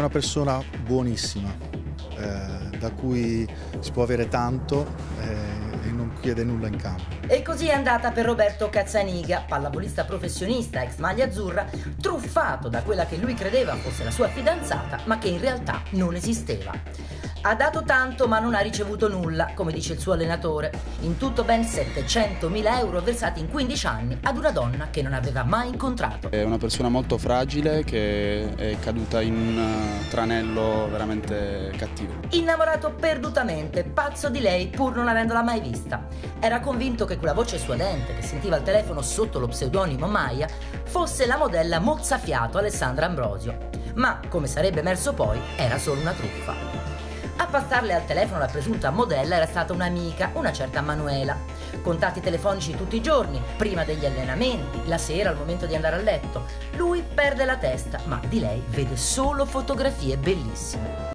una persona buonissima, eh, da cui si può avere tanto eh, e non chiede nulla in cambio. E così è andata per Roberto Cazzaniga, pallavolista professionista, ex maglia azzurra, truffato da quella che lui credeva fosse la sua fidanzata, ma che in realtà non esisteva. Ha dato tanto ma non ha ricevuto nulla, come dice il suo allenatore. In tutto ben 700.000 euro versati in 15 anni ad una donna che non aveva mai incontrato. È una persona molto fragile che è caduta in un eh, tranello veramente cattivo. Innamorato perdutamente, pazzo di lei pur non avendola mai vista. Era convinto che quella voce suadente che sentiva al telefono sotto lo pseudonimo Maya fosse la modella mozzafiato Alessandra Ambrosio. Ma, come sarebbe emerso poi, era solo una truffa. Passarle al telefono la presunta modella era stata un'amica, una certa Manuela. Contatti telefonici tutti i giorni, prima degli allenamenti, la sera al momento di andare a letto. Lui perde la testa, ma di lei vede solo fotografie bellissime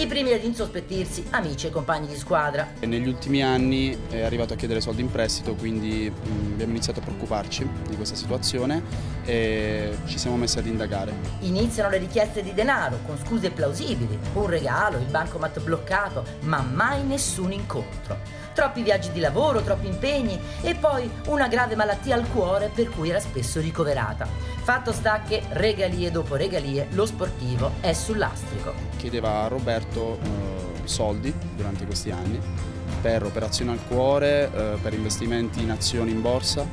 i primi ad insospettirsi, amici e compagni di squadra. Negli ultimi anni è arrivato a chiedere soldi in prestito, quindi mh, abbiamo iniziato a preoccuparci di questa situazione e ci siamo messi ad indagare. Iniziano le richieste di denaro con scuse plausibili, un regalo, il bancomat bloccato, ma mai nessun incontro. Troppi viaggi di lavoro, troppi impegni e poi una grave malattia al cuore per cui era spesso ricoverata. Fatto sta che regalie dopo regalie lo sportivo è sull'astrico. Chiedeva a Roberto eh, soldi durante questi anni per operazioni al cuore, eh, per investimenti in azioni in borsa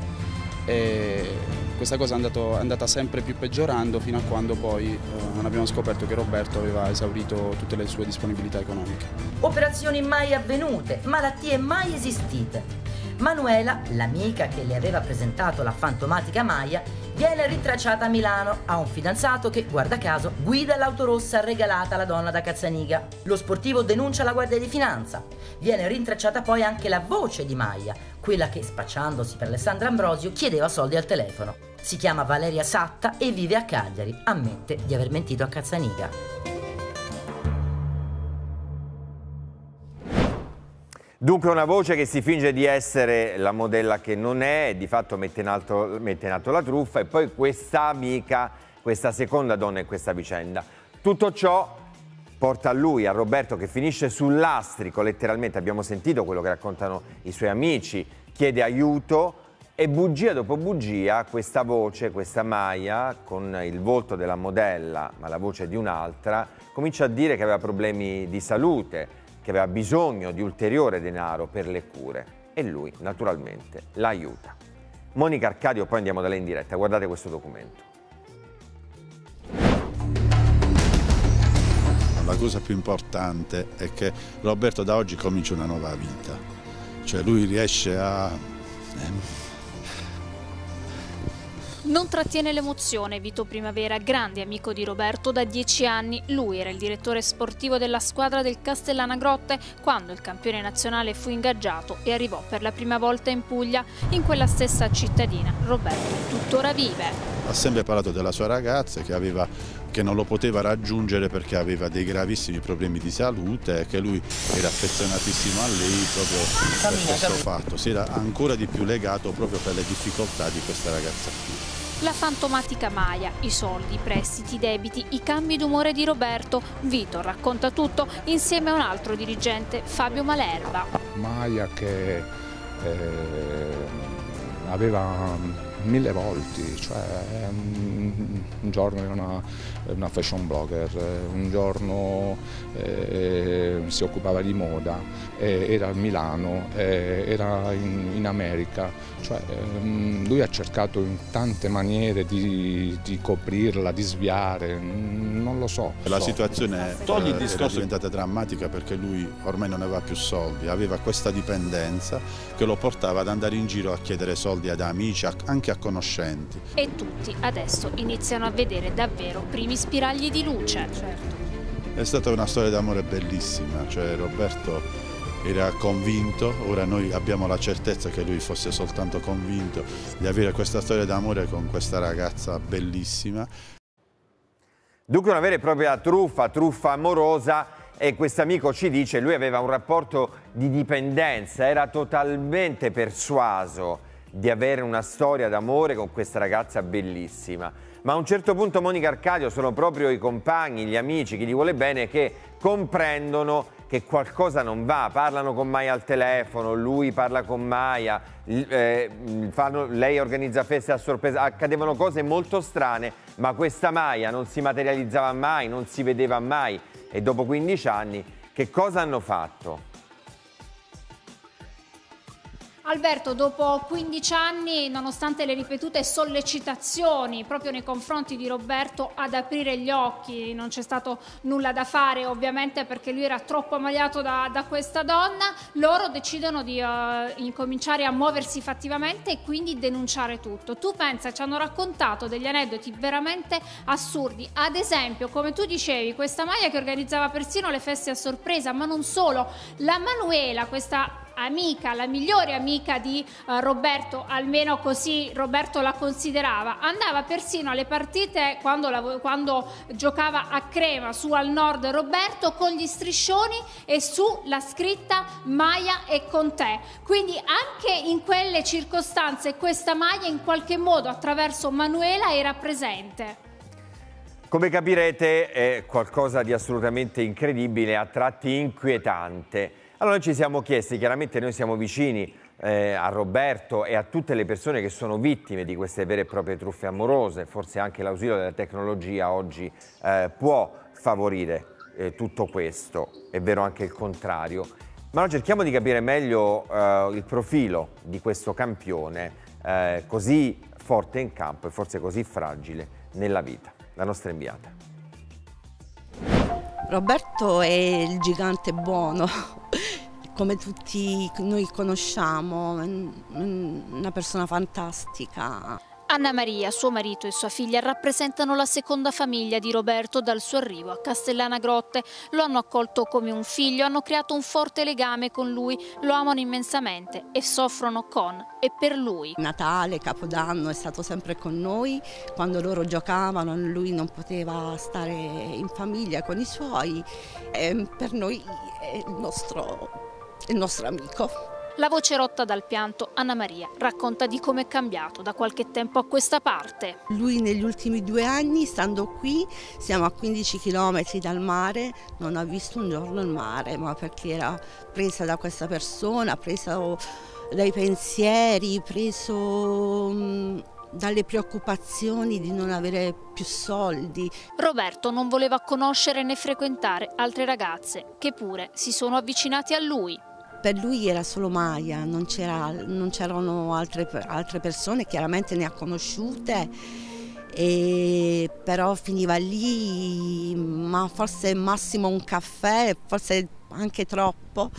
e questa cosa è, andato, è, andata sempre più peggiorando fino a quando poi eh, non abbiamo scoperto che Roberto aveva esaurito tutte le sue disponibilità economiche. Operazioni mai avvenute, malattie mai esistite. Manuela, l'amica che le aveva presentato la fantomatica Maya, viene ritracciata a Milano. Ha un fidanzato che, guarda caso, guida l'auto rossa regalata alla donna da Cazzaniga. Lo sportivo denuncia la Guardia di Finanza. Viene rintracciata poi anche la voce di Maya, quella che, spacciandosi per Alessandra Ambrosio, chiedeva soldi al telefono. Si chiama Valeria Satta e vive a Cagliari. Ammette di aver mentito a Cazzaniga. Dunque una voce che si finge di essere la modella che non è, di fatto mette in, alto, mette in atto la truffa e poi questa amica, questa seconda donna in questa vicenda. Tutto ciò porta a lui, a Roberto, che finisce sull'astrico, letteralmente. Abbiamo sentito quello che raccontano i suoi amici, chiede aiuto e bugia dopo bugia questa voce, questa Maya, con il volto della modella, ma la voce di un'altra, comincia a dire che aveva problemi di salute, che aveva bisogno di ulteriore denaro per le cure e lui naturalmente l'aiuta. Monica Arcadio, poi andiamo da lei in diretta, guardate questo documento. La cosa più importante è che Roberto da oggi comincia una nuova vita, cioè lui riesce a eh, non trattiene l'emozione Vito Primavera, grande amico di Roberto da dieci anni. Lui era il direttore sportivo della squadra del Castellana Grotte quando il campione nazionale fu ingaggiato e arrivò per la prima volta in Puglia, in quella stessa cittadina. Roberto tuttora vive. Ha sempre parlato della sua ragazza che, aveva, che non lo poteva raggiungere perché aveva dei gravissimi problemi di salute e che lui era affezionatissimo a lei proprio per questo fatto. Si era ancora di più legato proprio per le difficoltà di questa ragazza qui. La fantomatica Maya, i soldi, i prestiti, i debiti, i cambi d'umore di Roberto. Vito racconta tutto insieme a un altro dirigente, Fabio Malerba. Maya che eh, aveva mille volti, cioè un, un giorno era una, una, fashion blogger, un giorno eh, si occupava di moda, eh, era a Milano, eh, era in, in, America, cioè, ehm, lui ha cercato in tante maniere di, di, coprirla, di sviare, non lo so. La situazione Togli il discorso. è diventata drammatica perché lui ormai non aveva più soldi, aveva questa dipendenza che lo portava ad andare in giro a chiedere soldi ad amici, anche a conoscenti. E tutti adesso iniziano a vedere davvero primi spiragli di luce. Certo. È stata una storia d'amore bellissima, cioè Roberto era convinto, ora noi abbiamo la certezza che lui fosse soltanto convinto di avere questa storia d'amore con questa ragazza bellissima. Dunque una vera e propria truffa, truffa amorosa e questo amico ci dice lui aveva un rapporto di dipendenza, era totalmente persuaso di avere una storia d'amore con questa ragazza bellissima. Ma a un certo punto Monica Arcadio sono proprio i compagni, gli amici, chi gli vuole bene che comprendono che qualcosa non va, parlano con Maya al telefono, lui parla con Maya, eh, fanno, lei organizza feste a sorpresa, accadevano cose molto strane, ma questa Maya non si materializzava mai, non si vedeva mai e dopo 15 anni che cosa hanno fatto? Alberto, dopo 15 anni, nonostante le ripetute sollecitazioni proprio nei confronti di Roberto ad aprire gli occhi, non c'è stato nulla da fare ovviamente perché lui era troppo ammaliato da, da questa donna, loro decidono di uh, incominciare a muoversi fattivamente e quindi denunciare tutto. Tu pensa, ci hanno raccontato degli aneddoti veramente assurdi, ad esempio, come tu dicevi, questa Maia che organizzava persino le feste a sorpresa, ma non solo, la Manuela, questa amica, la migliore amica di uh, Roberto, almeno così Roberto la considerava, andava persino alle partite quando, la, quando giocava a Crema su al nord Roberto con gli striscioni e sulla scritta Maia è con te. Quindi anche in quelle circostanze questa Maia in qualche modo attraverso Manuela era presente. Come capirete è qualcosa di assolutamente incredibile, a tratti inquietante. Allora ci siamo chiesti, chiaramente noi siamo vicini eh, a Roberto e a tutte le persone che sono vittime di queste vere e proprie truffe amorose, forse anche l'ausilio della tecnologia oggi eh, può favorire eh, tutto questo, è vero anche il contrario. Ma noi cerchiamo di capire meglio eh, il profilo di questo campione eh, così forte in campo e forse così fragile nella vita. La nostra inviata. Roberto è il gigante buono, come tutti noi conosciamo, una persona fantastica. Anna Maria, suo marito e sua figlia rappresentano la seconda famiglia di Roberto dal suo arrivo a Castellana Grotte. Lo hanno accolto come un figlio, hanno creato un forte legame con lui, lo amano immensamente e soffrono con e per lui. Natale, Capodanno è stato sempre con noi, quando loro giocavano lui non poteva stare in famiglia con i suoi, e per noi è il nostro, il nostro amico. La voce rotta dal pianto, Anna Maria, racconta di come è cambiato da qualche tempo a questa parte. Lui negli ultimi due anni, stando qui, siamo a 15 km dal mare, non ha visto un giorno il mare, ma perché era presa da questa persona, presa dai pensieri, preso mm, dalle preoccupazioni di non avere più soldi. Roberto non voleva conoscere né frequentare altre ragazze che pure si sono avvicinate a lui. Per lui era solo Maya, non c'erano altre, altre, persone, chiaramente ne ha conosciute, però finiva lì, ma forse massimo un caffè, forse anche troppo.